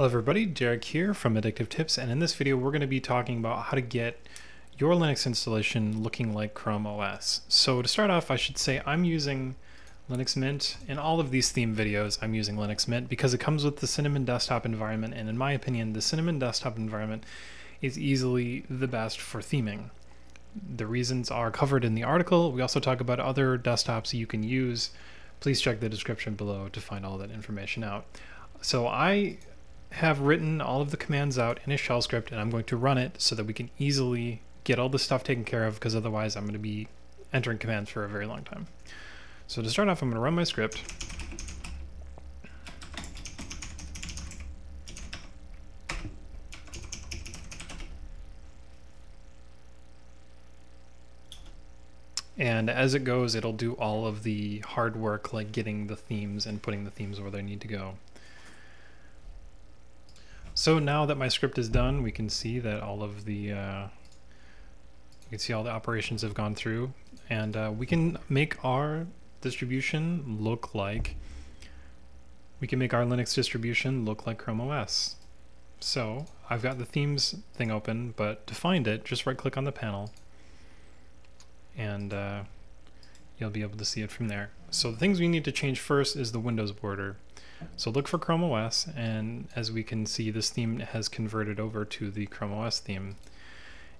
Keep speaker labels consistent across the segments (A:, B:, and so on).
A: Hello everybody, Derek here from Addictive Tips, and in this video we're going to be talking about how to get your Linux installation looking like Chrome OS. So to start off, I should say I'm using Linux Mint. In all of these theme videos, I'm using Linux Mint because it comes with the Cinnamon desktop environment, and in my opinion, the Cinnamon desktop environment is easily the best for theming. The reasons are covered in the article. We also talk about other desktops you can use. Please check the description below to find all that information out. So I have written all of the commands out in a shell script and I'm going to run it so that we can easily get all this stuff taken care of because otherwise I'm going to be entering commands for a very long time. So to start off, I'm going to run my script. And as it goes, it'll do all of the hard work like getting the themes and putting the themes where they need to go. So now that my script is done, we can see that all of the, uh, you can see all the operations have gone through and uh, we can make our distribution look like, we can make our Linux distribution look like Chrome OS. So I've got the themes thing open, but to find it, just right click on the panel and uh, you'll be able to see it from there. So the things we need to change first is the Windows border. So look for Chrome OS, and as we can see, this theme has converted over to the Chrome OS theme.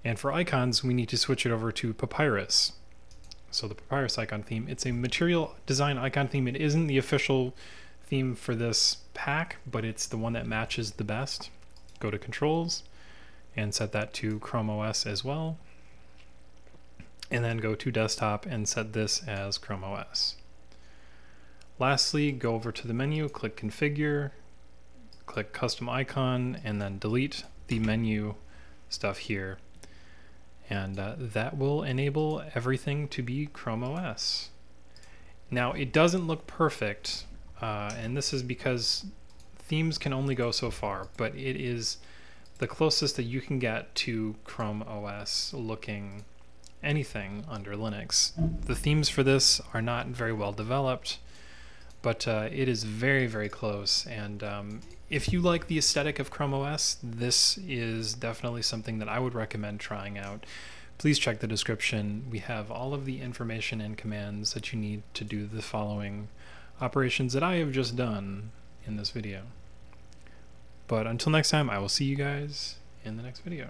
A: And for icons, we need to switch it over to Papirus. So the Papirus icon theme, it's a material design icon theme. It isn't the official theme for this pack, but it's the one that matches the best. Go to Controls and set that to Chrome OS as well. And then go to Desktop and set this as Chrome OS. Lastly, go over to the menu, click Configure, click Custom Icon, and then delete the menu stuff here. And uh, that will enable everything to be Chrome OS. Now, it doesn't look perfect, uh, and this is because themes can only go so far, but it is the closest that you can get to Chrome OS looking anything under Linux. The themes for this are not very well developed but uh, it is very very close. And um, if you like the aesthetic of chrome os this is definitely something that i would recommend trying out. Please check the description. We have all of the information and commands that you need to do the following operations that i have just done in this video. But until next time i will see you guys in the next video